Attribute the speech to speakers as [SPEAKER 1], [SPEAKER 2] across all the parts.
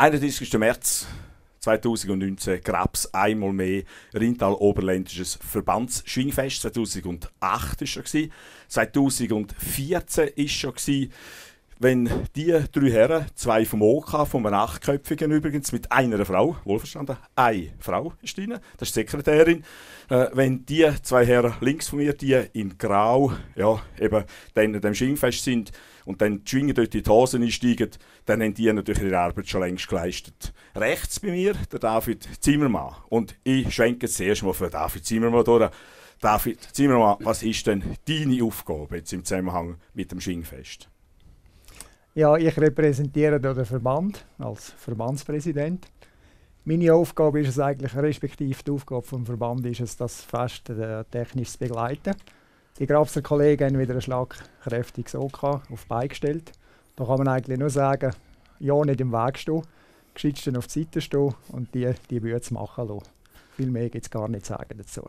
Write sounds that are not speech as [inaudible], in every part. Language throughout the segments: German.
[SPEAKER 1] 31. März 2019 Grabs einmal mehr Rintal Oberländisches Verbandsschwingfest. 2008 war schon. 2014 war schon wenn die drei Herren, zwei vom OK, vom Achtköpfigen übrigens, mit einer Frau, wohlverstanden, eine Frau ist drin, das ist die Sekretärin, äh, wenn die zwei Herren links von mir, die in Grau, ja, eben dann an dem Schwingfest sind und dann die Schwingen dort in die Hosen einsteigen, dann haben die natürlich ihre Arbeit schon längst geleistet. Rechts bei mir der David Zimmermann und ich schwenke zuerst mal für David Zimmermann durch. David Zimmermann, was ist denn deine Aufgabe jetzt im Zusammenhang mit dem Schwingfest?
[SPEAKER 2] Ja, ich repräsentiere den Verband als Verbandspräsident. Meine Aufgabe ist es eigentlich, respektive die Aufgabe des Verband ist es, das Fest äh, technisch zu begleiten. Die Grabser Kollegen haben wieder ein schlagkräftiges OK auf die Beine gestellt. Da kann man eigentlich nur sagen, ja, nicht im Weg stehen, gescheit auf die Seite stehen und die, die Bühne machen lassen. Viel mehr gibt es gar nicht zu sagen dazu.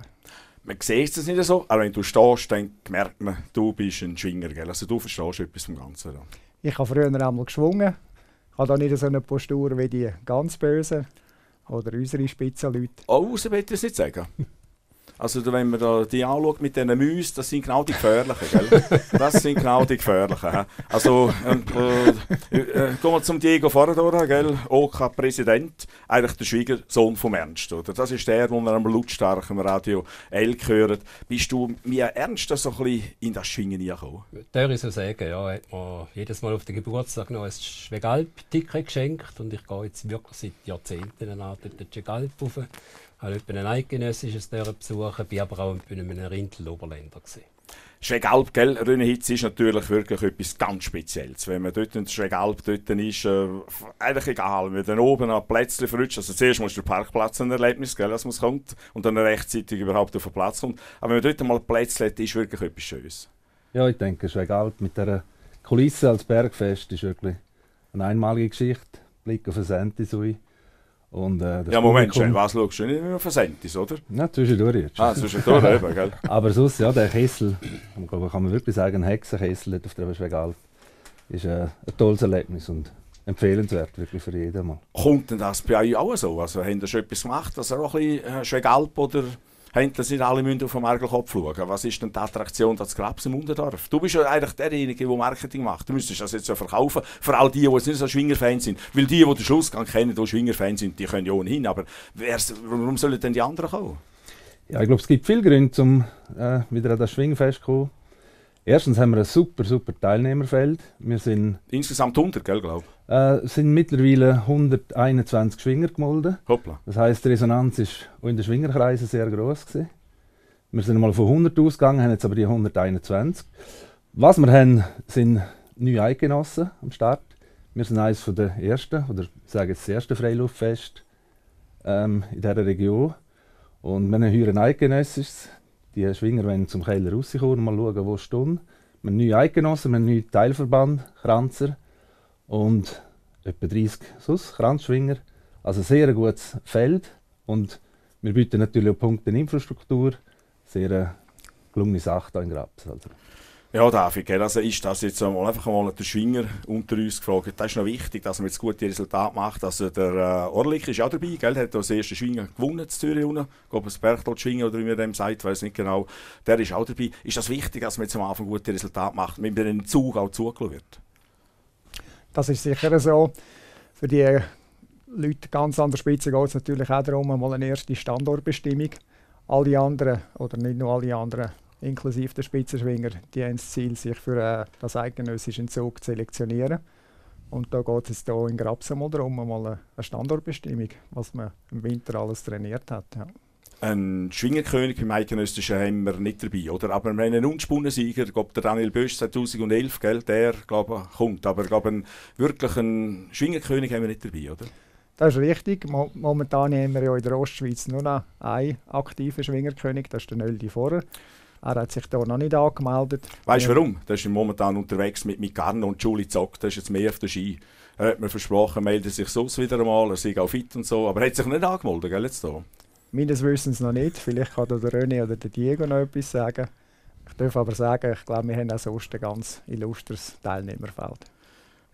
[SPEAKER 1] Man sieht es nicht so, aber wenn du stehst, dann merkt man, du bist ein Schwinger. Gell? Also du verstehst etwas vom Ganzen. Oder?
[SPEAKER 2] Ich habe früher einmal geschwungen. Ich habe da nicht so eine Postur wie die ganz Bösen oder unsere Spitzenleute.
[SPEAKER 1] Oh, will ich es nicht sagen. [laughs] Also wenn man da die anschaut mit diesen Mäusen, das sind genau die gefährlichen, gell? [laughs] Das sind genau die gefährlichen. Also äh, äh, gehen wir zum Diego Foradora, gell? OK-Präsident, eigentlich der Schwiegersohn vom Ernst, oder? Das ist der, den er am lautstark im Radio L hört. Bist du mir Ernst so ein bisschen in das Schwingen gekommen?
[SPEAKER 3] Darf ich so sagen, ja. Er hat mir jedes Mal auf den Geburtstag noch ein Schwegalp-Ticket geschenkt und ich gehe jetzt wirklich seit Jahrzehnten an den Schwegalp rauf habe etwa ein eidgenössisches besuchen, bin aber auch bei einem Rindl-Oberländer.
[SPEAKER 1] Schwegalp, gell, Rönehitz ist natürlich wirklich etwas ganz Spezielles. Wenn man dort in Schwegalp dort ist, äh, eigentlich egal, wenn dann oben an Plätzchen verrutscht, also zuerst muss der Parkplatz ein Erlebnis, gell, dass man kommt und dann rechtzeitig überhaupt auf den Platz kommt. Aber wenn man dort mal Plätzchen hat, ist wirklich etwas Schönes.
[SPEAKER 4] Ja, ich denke, Schwegalp mit dieser Kulisse als Bergfest ist wirklich eine einmalige Geschichte. Blick auf den Sentisui. Und, äh,
[SPEAKER 1] ja, Moment, schön. was schaust du nicht mehr auf Sentis, oder?
[SPEAKER 4] Ja, zwischendurch jetzt.
[SPEAKER 1] Ah, zwischendurch eben, gell? [laughs]
[SPEAKER 4] Aber sonst, ja, der Kessel, glaube, kann man wirklich sagen, ein Hexenkessel auf der Schwegalp, ist äh, ein tolles Erlebnis und empfehlenswert, wirklich für jeden mal.
[SPEAKER 1] Kommt denn das bei euch auch so? Also, haben ihr schon etwas gemacht, dass ihr auch ein bisschen äh, Schwegalp oder haben das nicht alle auf den Mergelkopf schauen. Was ist denn die Attraktion, dass Grabs im Unterdorf? Du bist ja eigentlich derjenige, der Marketing macht. Du müsstest das jetzt ja verkaufen, vor allem die, die nicht so Schwingerfans sind. Weil die, die den Schlussgang kennen, die Schwingerfans sind, die können ja ohnehin. Aber warum sollen denn die anderen kommen?
[SPEAKER 4] Ja, ich glaube, es gibt viele Gründe, um äh, wieder an das Schwingfest zu kommen. Erstens haben wir ein super, super Teilnehmerfeld. Wir sind
[SPEAKER 1] Insgesamt 100, gell, glaube
[SPEAKER 4] ich? Äh, sind mittlerweile 121 Schwinger gemolden.
[SPEAKER 1] Hoppla.
[SPEAKER 4] Das heisst, die Resonanz ist auch in den Schwingerkreisen sehr groß gewesen. Wir sind einmal von 100 ausgegangen, haben jetzt aber die 121. Was wir haben, sind neue Eidgenossen am Start. Wir sind eines der ersten, oder ich sage jetzt das erste Freiluftfest ähm, in dieser Region. Und wir haben hier ein eidgenössisches, die Schwinger wollen zum Keller rauskommen mal schauen, wo stehen. Wir haben neue Eidgenossen, wir haben neuen Teilverband, Kranzer und etwa 30 Sus, Kranzschwinger. Also sehr ein gutes Feld und wir bieten natürlich auch Punkte in Infrastruktur. Sehr eine gelungene Sache hier in Grabs. Also.
[SPEAKER 1] Ja, David, also ist das jetzt einmal einfach mal der Schwinger unter uns gefragt. Das ist noch wichtig, dass man jetzt gute Resultate macht. Also der äh, Orlik ist auch dabei, gell? hat das erste Schwinger gewonnen in Zürich unten. Ich glaube, das Berchtold Schwinger oder wie man dem sagt, weiß nicht genau. Der ist auch dabei. Ist das wichtig, dass man jetzt am Anfang gute Resultate macht, wenn man den Zug auch zugelassen wird?
[SPEAKER 2] Das ist sicher so. Für die Leute ganz an der Spitze geht es natürlich auch darum, mal eine erste Standortbestimmung. Alle anderen, oder nicht nur alle anderen, inklusive der Spitzenschwinger, die haben das Ziel, sich für äh, das eidgenössische Zug zu selektionieren. Und da geht es hier in Grabs mal darum, mal eine, Standortbestimmung, was man im Winter alles trainiert hat. Ja.
[SPEAKER 1] Ein Schwingerkönig beim Eidgenössischen haben wir nicht dabei, oder? Aber wir haben einen unspunnen Sieger, glaube der Daniel Bösch 2011, gell, der glaube kommt. Aber glaube einen wirklichen Schwingerkönig haben wir nicht dabei, oder?
[SPEAKER 2] Das ist richtig. Momentan haben wir ja in der Ostschweiz nur noch einen aktiven Schwingerkönig, das ist der Nöldi Vorer. Er hat sich da noch nicht angemeldet.
[SPEAKER 1] Weißt du warum? Der ist momentan unterwegs mit, Garn und Julie Zock. Der ist jetzt mehr auf der Ski. Er hat mir versprochen, meldet sich sonst wieder einmal. Er sei auch fit und so. Aber er hat sich nicht angemeldet, gell, jetzt da?
[SPEAKER 2] Meines Wissens noch nicht. Vielleicht kann der René oder der Diego noch etwas sagen. Ich darf aber sagen, ich glaube, wir haben auch sonst ein ganz illustres Teilnehmerfeld.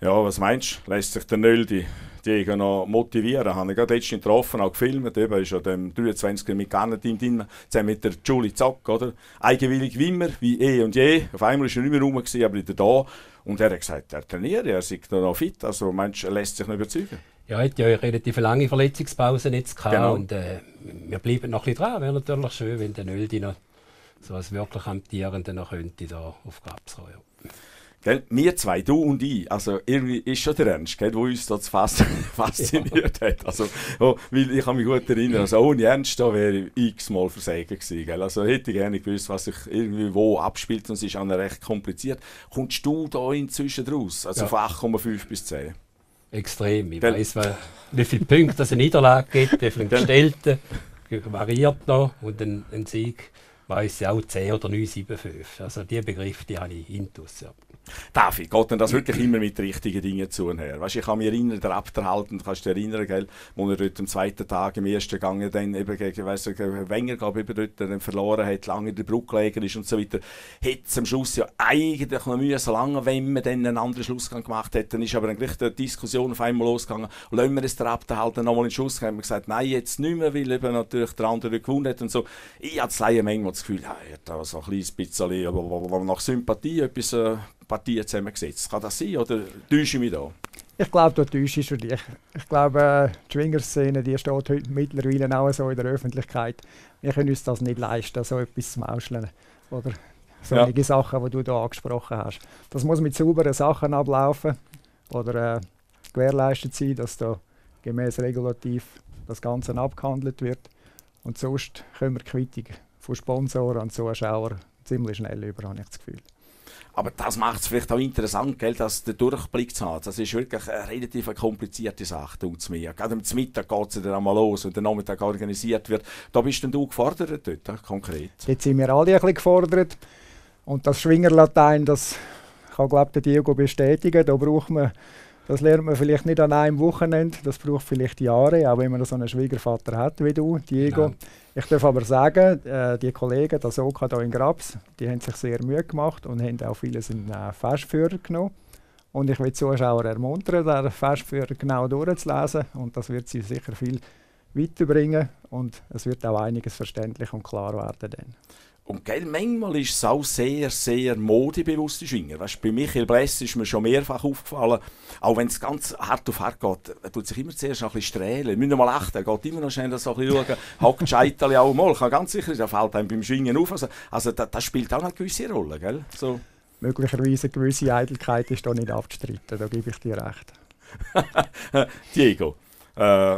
[SPEAKER 1] Ja, was meinst du? Lässt sich der Nöldi Diego noch motivieren? Habe ich gerade letztens getroffen, auch gefilmt. Eben ist ja dem 23er mit Team drin, zusammen mit der Julie Zock, oder? Eigenwillig wie immer, wie eh und je. Auf einmal war er nicht mehr rum, gewesen, aber wieder da. Und er hat gesagt, er trainiert, er ist noch fit. Also meinst du, er lässt sich noch überzeugen?
[SPEAKER 3] Ja, er hat ja eine relativ lange Verletzungspause jetzt gehabt. Genau. Und äh, wir bleiben noch ein bisschen dran. Wäre natürlich schön, wenn der Nöldi noch so als wirklich Amtierender noch könnte da auf Grabs kommen. Ja.
[SPEAKER 1] Gell? Wir zwei, du und ich, also irgendwie ist schon der Ernst, gell, wo uns das fast [laughs] fasziniert ja. hat. Also, oh, weil ich kann mich gut erinnern, also ohne Ernst da wäre ich x-mal versägen gewesen. Gell? Also hätte ich gerne gewusst, was sich irgendwie wo abspielt und es ist auch recht kompliziert. Kommst du da inzwischen raus? Also ja. von 8,5 bis 10?
[SPEAKER 3] Extrem. Ich weiss, wie viele Punkte es eine Niederlage gibt, wie viele Gestellte, variiert noch und ein, ein Sieg weiss ich auch 10 oder 9, 7, 5. Also die Begriffe, die habe ich intus. Ja.
[SPEAKER 1] David, geht denn das wirklich immer mit richtigen Dingen zu und her? Weißt, ich kann mich erinnern, der Abderhalten, kannst du dich erinnern, gell, wo er dort am zweiten Tag im ersten Gang dann eben gegen, weiss, gegen Wenger, glaube ich, dort dann verloren hat, lange in der Brücke gelegen ist und so weiter, hätte es am Schluss ja eigentlich noch müssen, lange, wenn man dann einen anderen Schlussgang gemacht hätte, dann ist aber dann gleich die Diskussion auf einmal losgegangen, lassen wir es der Abderhalten nochmal in den Schuss gehen, haben wir gesagt, nein, jetzt nicht mehr, weil eben natürlich der andere gewonnen hat und so. Ich hatte manchmal das Gefühl, er hat da so ein bisschen, aber nach Sympathie etwas äh, Partien zusammengesetzt. Kann das sein oder täusche ich mich da?
[SPEAKER 2] Ich glaube, du täuschst du dich. Ich glaube, die Schwingerszene die steht heute mittlerweile auch so in der Öffentlichkeit. Wir können uns das nicht leisten, so etwas zu mauscheln. Oder solche ja. Sachen, die du hier angesprochen hast. Das muss mit sauberen Sachen ablaufen oder äh, gewährleistet sein, dass da gemäß Regulativ das Ganze abgehandelt wird. Und sonst können wir Quittung von Sponsoren und Zuschauern ziemlich schnell über, habe ich das Gefühl.
[SPEAKER 1] Aber das macht es vielleicht auch interessant, gell, dass der Durchblick zu haben. Das ist wirklich eine relativ komplizierte Sache, tut mir. Gerade am Mittag geht es dann einmal los und der Nachmittag organisiert wird. Da bist denn du gefordert dort, konkret?
[SPEAKER 2] Jetzt sind wir alle ein bisschen gefordert. Und das Schwingerlatein, das kann, glaube ich, Diego bestätigen. Da braucht man das lernt man vielleicht nicht an einem Wochenende, das braucht vielleicht Jahre, auch wenn man so einen Schwiegervater hat wie du, Diego. Nein. Ich darf aber sagen, äh, die Kollegen, das OK hier in Grabs, die haben sich sehr Mühe gemacht und haben auch vieles in äh, Festführer genommen. Und ich will die Zuschauer ermuntern, den Festführer genau durchzulesen und das wird sie sicher viel weiterbringen und es wird auch einiges verständlich und klar werden. Dann.
[SPEAKER 1] Und gell, manchmal ist es auch sehr, sehr modebewusste Schwinger. Weißt, bei Michael Bless ist mir schon mehrfach aufgefallen, auch wenn es ganz hart auf hart geht, er tut sich immer zuerst noch ein bisschen strählen. Wir müssen mal achten, er geht immer noch schnell so ein bisschen schauen, [laughs] Scheitel auch mal. Kann ganz sicher sein, er fällt einem beim Schwingen auf. Also, also das, das, spielt auch eine gewisse Rolle, gell? So.
[SPEAKER 2] Möglicherweise eine gewisse Eitelkeit ist da nicht abzustreiten, da gebe ich dir recht. [laughs]
[SPEAKER 1] Diego, äh,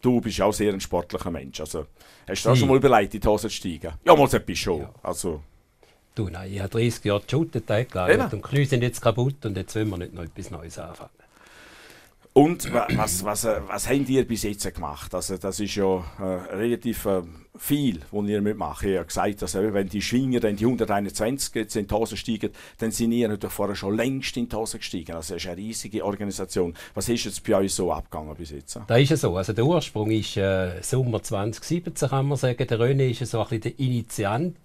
[SPEAKER 1] du bist auch sehr ein sportlicher Mensch. Also, hast du auch schon mal überlegt, in die Hose zu steigen? Ja, mal etwas schon. Ja. Also.
[SPEAKER 3] Du, nein, ich habe 30 Jahre geshootet, glaube Und die Knie sind jetzt kaputt und jetzt wollen wir nicht noch etwas Neues anfangen.
[SPEAKER 1] Und was, was, äh, was habt ihr bis jetzt gemacht? Also das ist ja äh, relativ äh, viel, was ihr mitmacht. Ich habe gesagt, dass wenn die Schwinger dann die 121 jetzt in die Hose steigen, dann sind ihr natürlich vorher schon längst in die Hose gestiegen. Also das ist eine riesige Organisation. Was ist jetzt bei euch so abgegangen bis jetzt?
[SPEAKER 3] Da ist es so. Also der Ursprung ist äh, Sommer 2017, kann man sagen. Der René ist so ein bisschen der Initiant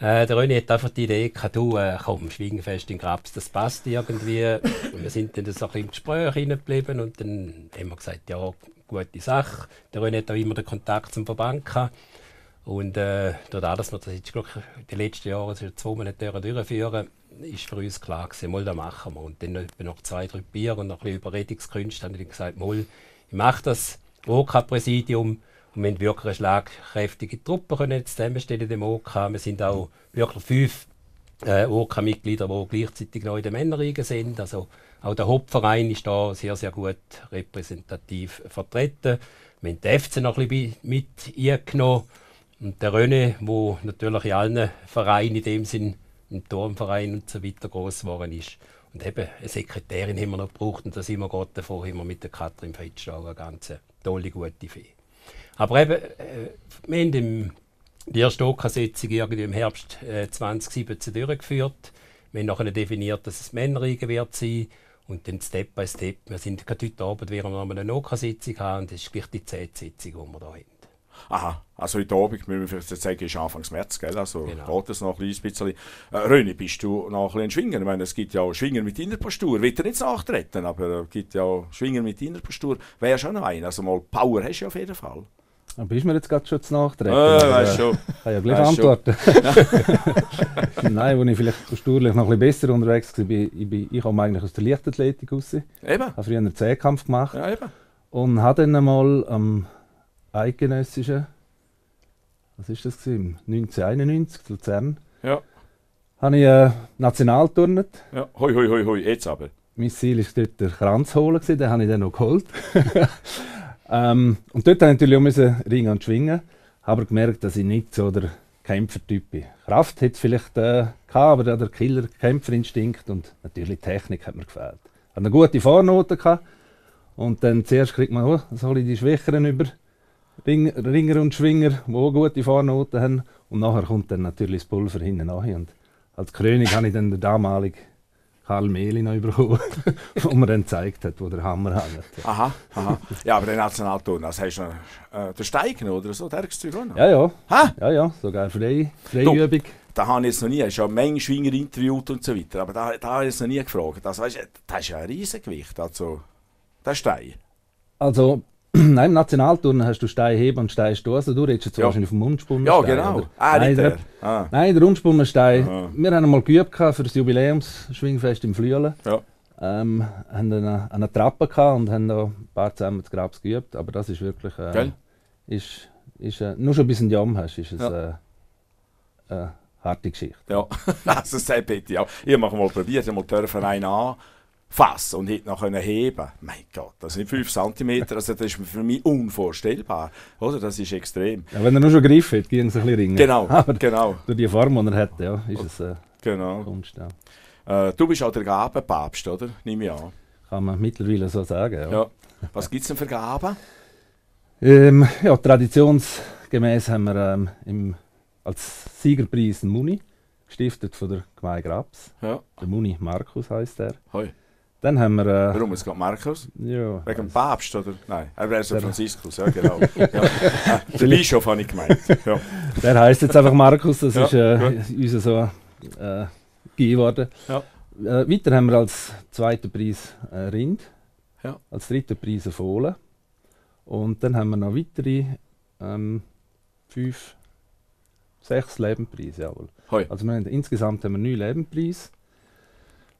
[SPEAKER 3] äh, der René hat einfach die Idee gehabt, du, äh, komm, Schwingenfest in Grabs, das passt irgendwie. und wir sind dann so ein im Gespräch hineingeblieben und dann haben wir gesagt, ja, gute Sache. Der René hat auch immer den Kontakt zum Verband gehabt. Und äh, dadurch, dass wir das jetzt, die letzten Jahre also zwei Monate durchführen, ist für uns klar gewesen, mal, das machen wir. Und dann noch zwei, drei Bier und noch ein bisschen Überredungskünste haben wir gesagt, mal, ich mache das OK-Präsidium und wir haben wirklich eine schlagkräftige Truppe können zusammenstellen im OK. Wir sind auch wirklich fünf äh, OK-Mitglieder, die gleichzeitig noch in den Männerriegen sind. Also auch der Hauptverein ist da sehr, sehr gut repräsentativ vertreten. Wir haben den FC noch ein bisschen mit eingenommen. Und der René, der natürlich in allen Vereinen in dem Sinn, im Turmverein und so weiter groß geworden ist. Und eben eine Sekretärin haben wir noch gebraucht und da sind wir gerade davor haben wir mit der Katrin Fettstall eine ganz tolle, gute Fee. Aber eben, äh, wir haben im, die erste OK-Sitzung irgendwie im Herbst äh, 2017 durchgeführt. Wir haben nachher definiert, dass es Männerriegen wird sein und dann Step by Step. Wir sind gerade heute Abend wieder noch eine OK-Sitzung haben und das ist gleich die zehnte Sitzung, die wir hier haben.
[SPEAKER 1] Aha, also heute Abend, müssen wir vielleicht sagen, ist Anfang März, gell? also
[SPEAKER 3] Genau.
[SPEAKER 1] geht das noch ein bisschen. Äh, Röni, bist du noch ein bisschen ein Schwinger? Ich meine, es gibt ja auch Schwinger mit Innerpostur, wird er nicht nachtreten, aber es gibt ja auch Schwinger mit Innerpostur. Wäre schon noch einer, also mal Power hast du auf jeden Fall.
[SPEAKER 4] Aber ist mir jetzt gerade schon zu nachtreten?
[SPEAKER 1] Äh, weißt schon.
[SPEAKER 4] Ich kann ja gleich
[SPEAKER 1] Weißt
[SPEAKER 4] antworten. [laughs] Nein, wo ich vielleicht posturlich noch ein bisschen besser unterwegs war, ich, bin, ich komme eigentlich aus der Leichtathletik raus. Ich
[SPEAKER 1] Eben,
[SPEAKER 4] habe früher einen Zehnkampf gemacht
[SPEAKER 1] ja eben.
[SPEAKER 4] und habe dann einmal am eidgenössischen, was ist das gewesen? 1991 in Luzern,
[SPEAKER 1] Ja,
[SPEAKER 4] habe ich äh, national turnet.
[SPEAKER 1] ja. Hoi, hoi, hoi, hoi, jetzt aber.
[SPEAKER 4] Mein Ziel war dort der Kranz holen, den habe ich dann noch geholt. [laughs] ähm, und dort musste ich natürlich auch müssen ringen und schwingen, habe gemerkt, dass ich nicht so der Kämpfertyp bin. Kraft hat vielleicht äh, gehabt, aber der Killer-Kämpferinstinkt und natürlich Technik hat mir gefehlt. Ich hatte eine gute Vornote und dann zuerst kriegt man, oh, ich die Schwächeren über Ring, Ringer und Schwinger, die auch gute Vornoten haben und nachher kommt dann natürlich das Pulver hinten nachher und als König habe ich dann den damaligen Karl Mehli noch bekommen, [laughs] wo mir dann gezeigt hat, wo der Hammer hängt.
[SPEAKER 1] Aha, aha. Ja, aber der Nationalturner, das hast du noch, äh, der Steigen oder so, der du auch noch.
[SPEAKER 4] Ja, ja,
[SPEAKER 1] Ha?
[SPEAKER 4] ja, ja, sogar freie, freie Übung.
[SPEAKER 1] Da habe ich jetzt noch nie, ich habe eine Menge Schwinger interviewt und so weiter, aber da, da habe ich jetzt noch nie gefragt. Also, weißt, das ist ja ein Riesengewicht, also der Stein.
[SPEAKER 4] Also, [clears throat] nein, im Nationalturnen hast du Steinheben und Steinstoßen. Du redest jetzt
[SPEAKER 1] Ja.
[SPEAKER 4] wahrscheinlich vom Unspunnen.
[SPEAKER 1] Ja, genau. Ah,
[SPEAKER 4] nein, der.
[SPEAKER 1] Ah,
[SPEAKER 4] nein, der Unspunnenstein.
[SPEAKER 1] Aha.
[SPEAKER 4] Wir haben einmal geübt für das Jubiläumsschwingfest im Flüelen.
[SPEAKER 1] ja.
[SPEAKER 4] Ähm, haben eine, eine Trappe gehabt und haben da ein paar zusammen das Grabs geübt. Aber das ist wirklich. Äh,
[SPEAKER 1] Gell?
[SPEAKER 4] ist, ist, äh, nur schon ein Jahr hast, ist es
[SPEAKER 1] Ja.
[SPEAKER 4] äh, eine harte Geschichte.
[SPEAKER 1] Ja, [laughs] also das sagt Betty auch. Ich habe mal probiert, mal dürfen einen anfassen und hätte noch können heben. Mein Gott, das sind 5 cm, also das ist für mich unvorstellbar. Oder? Das ist extrem.
[SPEAKER 4] Ja, wenn er nur schon Griff hat, ging es ein bisschen ringen.
[SPEAKER 1] Genau, [laughs]
[SPEAKER 4] Aber
[SPEAKER 1] genau,
[SPEAKER 4] durch die Form, die er hat, ja, ist es äh,
[SPEAKER 1] genau.
[SPEAKER 4] Kunst. Ja.
[SPEAKER 1] Äh, du bist auch der Gabenpapst, oder? Nehme ich an.
[SPEAKER 4] Kann man mittlerweile so sagen. Ja.
[SPEAKER 1] Ja. Was gibt es denn für Gaben?
[SPEAKER 4] Ähm, ja, traditionsgemäß haben wir ähm, im, als Siegerpreis einen Muni, gestiftet von der Gemeinde Grabs.
[SPEAKER 1] Ja.
[SPEAKER 4] Der Muni Markus heißt er.
[SPEAKER 1] Hoi.
[SPEAKER 4] Dann haben wir. Äh,
[SPEAKER 1] Warum? Es geht Markus?
[SPEAKER 4] ja,
[SPEAKER 1] Wegen dem Papst, oder? Nein, er wäre so Franziskus, ja, genau. ja. [laughs] Der Bischof habe ich gemeint. Ja.
[SPEAKER 4] der heißt jetzt einfach Markus, das
[SPEAKER 1] Ja,
[SPEAKER 4] ist äh, unser so äh, gegeben worden.
[SPEAKER 1] Ja.
[SPEAKER 4] Äh, weiter haben wir als zweiten Preis äh, Rind,
[SPEAKER 1] Ja.
[SPEAKER 4] als dritten Preis eine Fohlen. Und dann haben wir noch weitere ähm, fünf, sechs Lebenpreise. Jawohl.
[SPEAKER 1] Hoi.
[SPEAKER 4] Also wir haben, insgesamt haben wir neun Lebenpreise.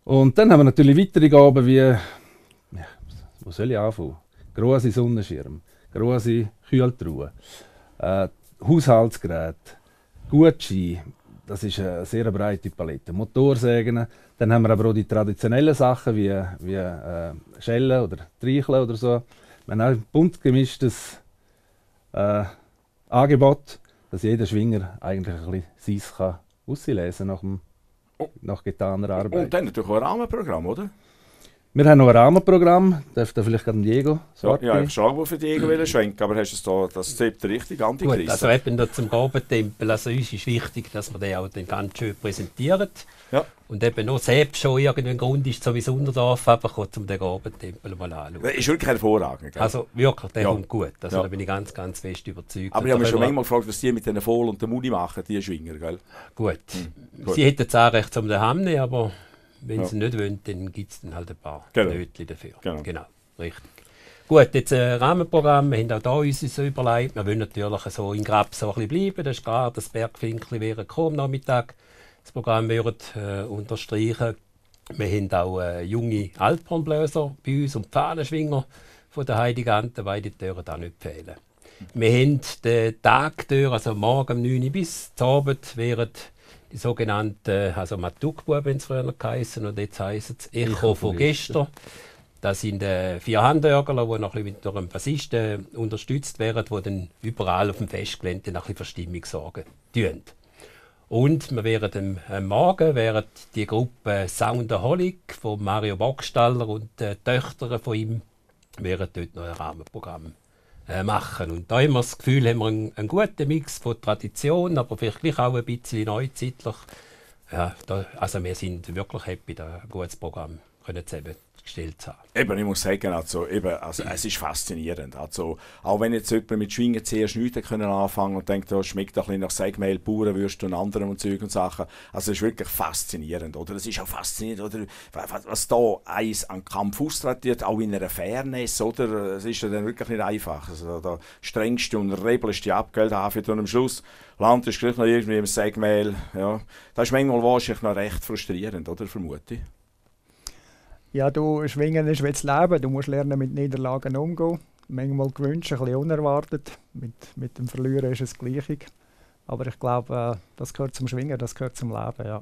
[SPEAKER 4] Und dann haben wir natürlich weitere Gaben wie, ja, wo soll ich anfangen? Grosse Sonnenschirm, grosse Kühltruhe, äh, Haushaltsgeräte, Gutschein, das ist eine sehr breite Palette. Motorsägen, dann haben wir aber auch die traditionellen Sachen wie, wie äh, Schellen oder Treicheln oder so. Wir haben auch ein bunt gemischtes äh, Angebot, dass jeder Schwinger eigentlich ein bisschen seins kann auslesen nach, dem,
[SPEAKER 1] Oh.
[SPEAKER 4] nach getaner Arbeit.
[SPEAKER 1] Und dann natürlich auch ein Rahmenprogramm, oder?
[SPEAKER 4] Wir haben noch ein Rahmenprogramm, darf da vielleicht gerade Diego
[SPEAKER 1] Ja,
[SPEAKER 4] sagen.
[SPEAKER 1] ja, ich schon, wo für Diego will schwenken, aber hast du da das Zepter richtig
[SPEAKER 3] Gut,
[SPEAKER 1] antigerissen?
[SPEAKER 3] also eben da zum Gabentempel, also uns ist wichtig, dass wir den auch dann ganz schön präsentieren.
[SPEAKER 1] Ja.
[SPEAKER 3] Und eben noch selbst schon irgendein Grund ist, so wie das Unterdorf einfach kommt, um den Gabentempel mal anzuschauen.
[SPEAKER 1] Das ist wirklich hervorragend. Gell?
[SPEAKER 3] Also wirklich, der
[SPEAKER 1] Ja.
[SPEAKER 3] kommt gut. Also
[SPEAKER 1] Ja.
[SPEAKER 3] da bin ich ganz, ganz fest überzeugt.
[SPEAKER 1] aber ich habe mich schon manchmal gefragt, was die mit den Fohlen und der Muni machen, die Schwinger, gell?
[SPEAKER 3] Gut.
[SPEAKER 1] gut.
[SPEAKER 3] Sie hätten das Anrecht zum nehmen, aber wenn
[SPEAKER 1] Ja.
[SPEAKER 3] sie nicht wollen, dann gibt es dann halt ein paar
[SPEAKER 1] Genau.
[SPEAKER 3] Nötchen dafür.
[SPEAKER 1] Genau.
[SPEAKER 3] richtig. Gut, jetzt ein Rahmenprogramm. Wir haben auch da uns so überlegt. Wir wollen natürlich so in Grab so ein bisschen bleiben. Das ist klar, das Bergfinkli wäre am Nachmittag. Das Programm wird äh, unterstreichen. Wir haben auch äh, junge Alphornbläser bei uns und Pfahnenschwinger von der Heidi Gante, weil die dürfen auch nicht fehlen. Wir haben den Tag also morgen um 9 Uhr bis zum Abend, wären die sogenannten, also Matukbuben haben sie früher geheißen, und jetzt heißen es Echo von gestern. Das sind äh, vier Handörgler, die noch ein bisschen durch einen Bassisten unterstützt werden, die dann überall auf dem Festgelände nach für Stimmung sorgen. Tun. Und wir werden am, am Morgen während die Gruppe Soundaholic von Mario Bockstaller und äh, die Töchter von ihm dort noch ein Rahmenprogramm äh, machen. Und da haben wir das Gefühl, haben wir einen, einen guten Mix von Tradition, aber vielleicht auch ein bisschen neuzeitlich. Ja, da, also wir sind wirklich happy, da ein gutes Programm können zusammen gestellt zu haben.
[SPEAKER 1] Eben, ich muss sagen, also, eben, also, es ist faszinierend. Also, auch wenn jetzt jemand mit Schwingen zuerst nichts können anfangen und denkt, das schmeckt ein bisschen nach Segmehl, Bauernwürste und anderen und Zeug und Sachen. Also es ist wirklich faszinierend. Oder? Es ist auch faszinierend, oder? was, was da eins an Kampf austretiert, auch in einer Fairness. Oder? Es ist ja dann wirklich nicht einfach. Also, der strengste und rebelste Abgeld haben und am Schluss landet es gleich noch irgendwie im Segmehl. Ja. Das ist manchmal wahrscheinlich noch recht frustrierend, oder? Vermute ich.
[SPEAKER 2] Ja, du schwingen ist wie das Leben. Du musst lernen, mit Niederlagen umzugehen. Manchmal gewünscht, ein bisschen unerwartet. Mit, mit dem Verlieren ist es gleich. Aber ich glaube, äh, das gehört zum Schwingen, das gehört zum Leben, ja.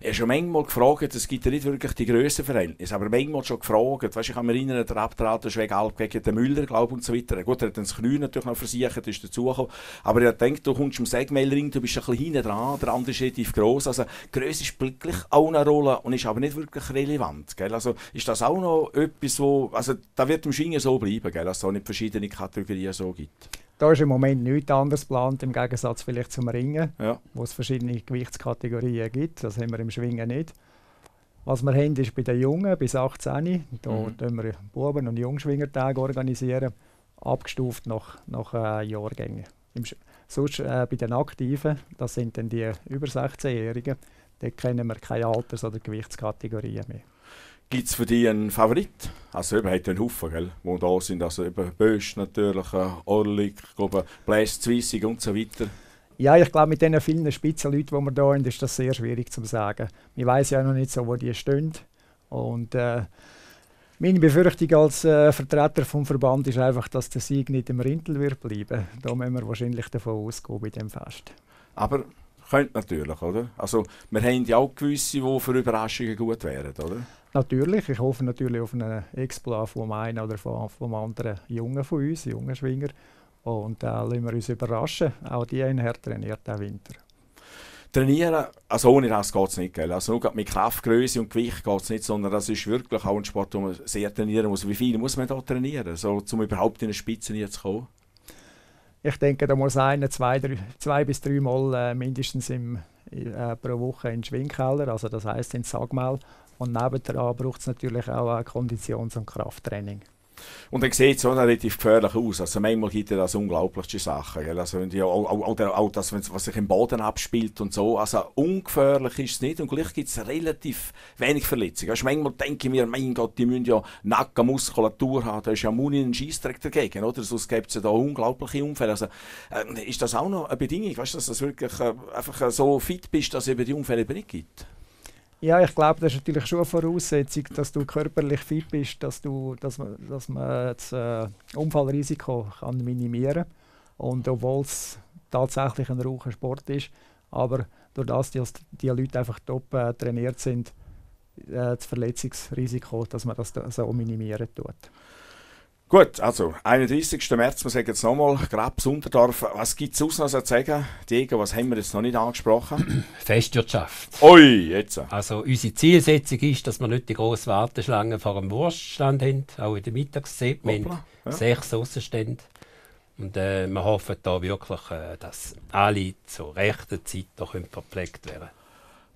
[SPEAKER 1] Ich habe schon manchmal gefragt, es gibt ja nicht wirklich die Grössenverhältnisse, aber manchmal schon gefragt, weißt, ich kann mich erinnern, der Abtrat Schwegalp gegen den Müller, glaube und so weiter. Gut, er hat dann das Knie natürlich noch versichert, ist dazugekommen, aber ich denke, du kommst im Segmailring, du bist ein bisschen hinten dran, der andere ist relativ gross, also Größe spielt wirklich auch eine Rolle und ist aber nicht wirklich relevant, gell? also ist das auch noch etwas, wo, also da wird im Schwingen so bleiben, gell? dass es auch nicht verschiedene Kategorien so gibt.
[SPEAKER 2] Da ist im Moment nichts anderes geplant, im Gegensatz vielleicht zum Ringen,
[SPEAKER 1] ja.
[SPEAKER 2] wo es verschiedene Gewichtskategorien gibt. Das haben wir im Schwingen nicht. Was wir haben, ist bei den Jungen bis 18. Da mhm. wir Buben- und Jungschwingertage organisieren, abgestuft nach, nach äh, Jahrgängen. Im, sonst äh, bei den Aktiven, das sind dann die über 16-Jährigen, da kennen wir keine Alters- oder Gewichtskategorien mehr.
[SPEAKER 1] Gibt es für dich einen Favorit? Also eben, hat einen Haufen, gell, die da sind. Also eben Bösch natürlich, äh, Orlik, glaube, Bläs Zwissig und so weiter.
[SPEAKER 2] Ja, ich glaube, mit den vielen Spitzenleuten, die wir hier haben, ist das sehr schwierig zu sagen. Ich weiß ja noch nicht so, wo die stehen. Und äh, meine Befürchtung als äh, Vertreter vom Verband ist einfach, dass der Sieg nicht im Rintel wird bleiben. Da müssen wir wahrscheinlich davon ausgehen bei dem Fest.
[SPEAKER 1] Aber könnte natürlich, oder? Also wir haben ja auch gewisse, die für Überraschungen gut wären, oder?
[SPEAKER 2] Natürlich, ich hoffe natürlich auf einen Exploit vom einen oder vom, vom anderen Jungen von uns, jungen Schwinger. Und da äh, lassen wir uns überraschen. Auch die haben hart trainiert, auch Winter.
[SPEAKER 1] Trainieren, also ohne das geht es nicht. Gell? Also nur mit Kraftgröße und Gewicht geht es nicht, sondern das ist wirklich auch ein Sport, wo man sehr trainieren muss. Wie viel muss man da trainieren, so, um überhaupt in eine Spitze zu kommen?
[SPEAKER 2] Ich denke, da muss einer zwei, drei, zwei bis drei Mal äh, mindestens im, äh, pro Woche in den Schwingkeller, also das heißt ins Sagmal. Und nebendran braucht es natürlich auch ein Konditions- und Krafttraining.
[SPEAKER 1] Und dann sieht es auch relativ gefährlich aus. Also manchmal gibt es das unglaublichste Sachen. Gell? Also die, auch, auch, auch, das, was sich im Boden abspielt und so. Also ungefährlich ist es nicht und gleich gibt es relativ wenig Verletzungen. Also manchmal denke ich mir, mein Gott, die müssen ja Nackenmuskulatur haben. Da ist ja Muni ein Scheissdreck dagegen. Oder? Sonst gibt es ja da unglaubliche Unfälle. Also, äh, ist das auch noch eine Bedingung, weißt, dass du wirklich äh, einfach so fit bist, dass es eben die Unfälle eben nicht gibt?
[SPEAKER 2] Ja, ich glaube, das ist natürlich schon eine Voraussetzung, dass du körperlich fit bist, dass, du, dass man, dass man das äh, Unfallrisiko kann minimieren kann. Und obwohl es tatsächlich ein raucher Sport ist, aber durch das, dass die Leute einfach top äh, trainiert sind, äh, das Verletzungsrisiko, dass man das so minimieren tut.
[SPEAKER 1] Gut, also 31. März, wir sagen jetzt nochmal, Grabs Unterdorf. Was gibt es sonst noch zu sagen? Diego, was haben wir jetzt noch nicht angesprochen? [clears throat]
[SPEAKER 3] Festwirtschaft.
[SPEAKER 1] Ui, jetzt.
[SPEAKER 3] Also unsere Zielsetzung ist, dass wir nicht die grosse Warteschlange vor dem Wurststand haben, auch in der Mittagszeit. Wir haben ja. sechs Aussenstände. Und äh, wir hoffen da wirklich, äh, dass alle zur rechten Zeit da verpflegt werden können.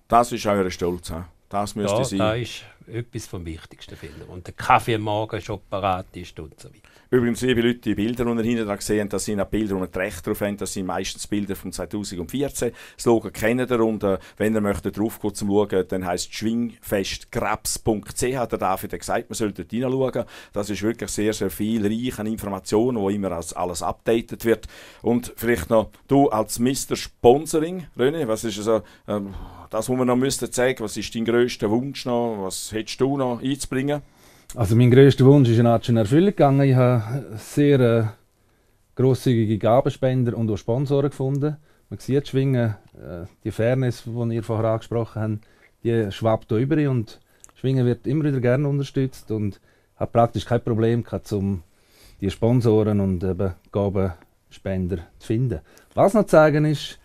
[SPEAKER 1] Das ist euer Stolz, he? Das müsste ja, sein.
[SPEAKER 3] Das ist etwas vom Wichtigsten finden. Und der Kaffee am Morgen schon parat ist und so weiter.
[SPEAKER 1] Übrigens, liebe Leute, die Bilder, die ihr hinten dran gesehen das sind auch Bilder, die ihr recht drauf habt. Das sind meistens Bilder von 2014. Das Logo kennt ihr und äh, wenn ihr möchtet drauf gehen zum Schauen, dann heisst es schwingfestgrabs.ch. Der David hat gesagt, man sollte dort hineinschauen. Das ist wirklich sehr, sehr viel reich an Informationen, wo immer als alles updated wird. Und vielleicht noch, du als Mr. Sponsoring, René, was ist also, ähm, das, was wir noch müssten zeigen, was ist dein grösster Wunsch noch, was hättest du noch einzubringen?
[SPEAKER 4] Also mein grösster Wunsch ist in Erfüllung gegangen. Ich habe sehr äh, grosszügige Gabenspender und auch Sponsoren gefunden. Man sieht Schwingen, äh, die Fairness, die ihr vorher angesprochen habt, die schwappt hier über und Schwingen wird immer wieder gerne unterstützt und hat praktisch kein Problem gehabt, um die Sponsoren und eben Gabenspender zu finden. Was noch zu sagen ist,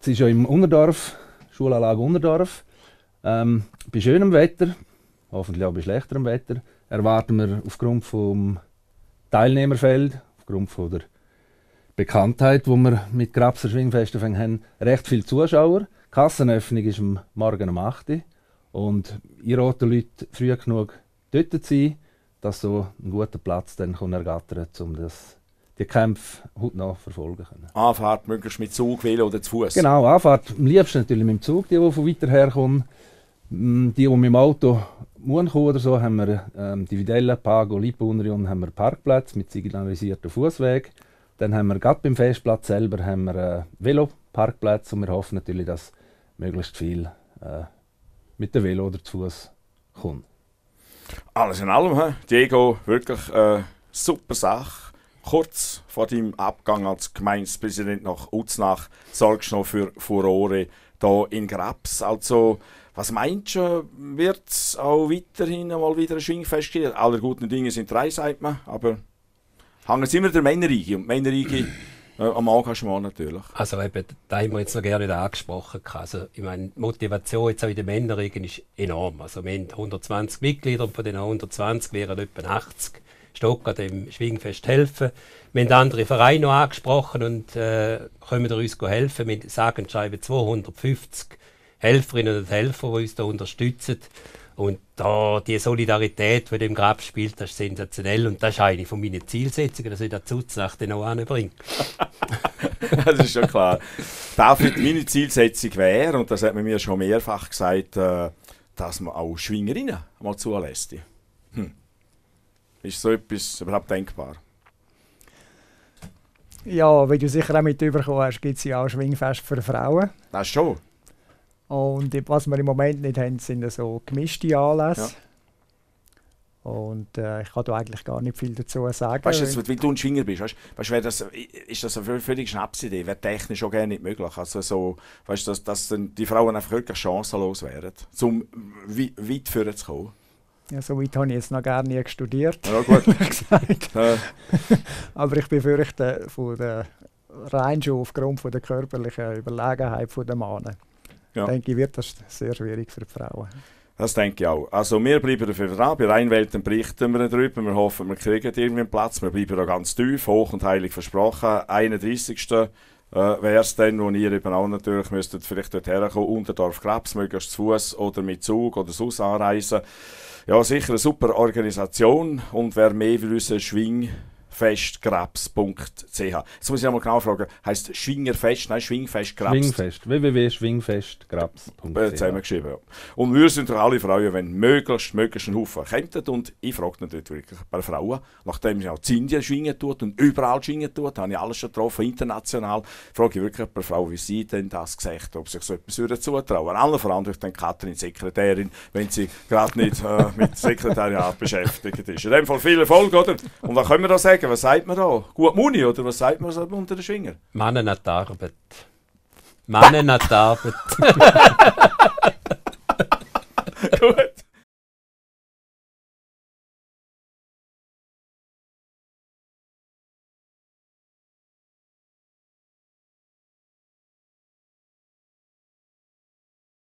[SPEAKER 4] es ist ja im Unterdorf, Schulanlage Unterdorf, ähm, bei schönem Wetter, hoffentlich auch bei schlechterem Wetter, erwarten wir aufgrund vom Teilnehmerfeld, aufgrund von der Bekanntheit, wo wir mit Grabser Schwingfesten haben, recht viele Zuschauer. Die Kassenöffnung ist am Morgen um 8 Uhr. Und ihr roten Leute früh genug dort zu sein, dass so ein guter Platz dann ergattern kann, um das, die Kämpfe heute noch verfolgen können.
[SPEAKER 1] Anfahrt möglichst mit Zug, Velo oder zu Fuß.
[SPEAKER 4] Genau, Anfahrt am liebsten natürlich mit dem Zug, die, die von weiter her kommen. Mm, die, die mit dem Auto kommen oder so, haben wir ähm, die Vidella, Pago, Lipunrion, haben wir Parkplätze mit signalisierten Fußweg. Dann haben wir gerade beim Festplatz selber haben wir äh, Veloparkplätze und wir hoffen natürlich, dass möglichst viel äh, mit dem Velo oder zu Fuß kommt.
[SPEAKER 1] Alles in allem, he? Diego, wirklich äh, super Sache. Kurz vor deinem Abgang als Gemeindepräsident nach Uznach sorgst du noch für Furore hier in Grabs. Also, was meinst du, wird es auch weiterhin mal wieder ein Schwingfest geben? Alle guten Dinge sind drei, sagt man, aber hängen immer der Männerreiche und Männerreiche äh, am Engagement natürlich.
[SPEAKER 3] Also eben, da haben wir jetzt noch gerne nicht angesprochen. Also, ich meine, die Motivation jetzt auch in den Männerregen ist enorm. Also wir haben 120 Mitglieder und von den 120 wären etwa 80 Stock an dem Schwingfest helfen. Wir haben andere Vereine noch angesprochen und äh, können uns helfen. Wir sagen schreiben 250 Helferinnen und Helfer, die uns da unterstützen. Und da die Solidarität, die dem Grab spielt, das ist sensationell. Und das ist eine von meinen Zielsetzungen, dass ich das Zuznach dann auch anbringe. [laughs]
[SPEAKER 1] das ist schon klar. David, meine Zielsetzung wäre, und das hat man mir schon mehrfach gesagt, äh, dass man auch Schwingerinnen mal zulässt. Hm. Ist so etwas überhaupt denkbar?
[SPEAKER 2] Ja, wie du sicher auch mit überkommen hast, gibt es ja auch Schwingfest für Frauen.
[SPEAKER 1] Das schon.
[SPEAKER 2] Und was wir im Moment nicht haben, sind so gemischte Anlässe. Ja. Und äh, ich kann da eigentlich gar nicht viel dazu sagen.
[SPEAKER 1] Weißt du, jetzt, weil du ein Schwinger bist, weißt, weißt, das, ist das eine völlig Schnapsidee? Wäre technisch auch gerne nicht möglich. Also so, weißt, dass, dass die Frauen einfach wirklich chancenlos wären, um weit vorne zu kommen.
[SPEAKER 2] Ja, so weit habe ich jetzt noch gar nie studiert.
[SPEAKER 1] Ja, gut. [laughs] [laughs]
[SPEAKER 2] Aber ich befürchte, von der, rein schon aufgrund von der körperlichen Überlegenheit der Männer ja. denke ich, wird das sehr schwierig für die Frauen.
[SPEAKER 1] Das denke ich auch. Also wir bleiben dafür dran. Bei Rheinwelten berichten wir darüber. Wir hoffen, wir kriegen irgendwie einen Platz. Wir bleiben da ganz tief, hoch und heilig versprochen. 31. Äh, wäre es dann, wo ihr eben auch natürlich müsstet vielleicht dort herkommen, Unterdorf Krebs, möglichst zu Fuß oder mit Zug oder sonst anreisen. Ja, sicher eine super Organisation und wer mehr will wissen, Schwing schwingfestgrabs.ch. Jetzt muss ich einmal genau fragen, heisst Schwingerfest? Nein, Schwingfestgrabs.
[SPEAKER 4] Schwingfest, www.schwingfestgrabs.ch.
[SPEAKER 1] Jetzt haben wir geschrieben, ja. Und wir sind doch alle freuen, wenn möglichst, möglichst ein Haufen kommt. Und ich frage natürlich wirklich bei Frauen, nachdem sie auch in Indien schwingen tut und überall schwingen tut, habe ich alles schon getroffen, international, frage ich wirklich bei Frau, wie sie denn das gesagt ob sich so etwas würde zutrauen. Allen voran durch den Katrin, Sekretärin, wenn sie gerade nicht äh, mit Sekretariat [laughs] beschäftigt ist. In dem Fall viel Erfolg, oder? Und was können wir da sagen? Was sagt man da? Gut Muni, oder was sagt man so unter den Schwinger?
[SPEAKER 3] Mannen an die Arbeit. Mannen an die Arbeit. [laughs] [laughs]
[SPEAKER 1] Gut.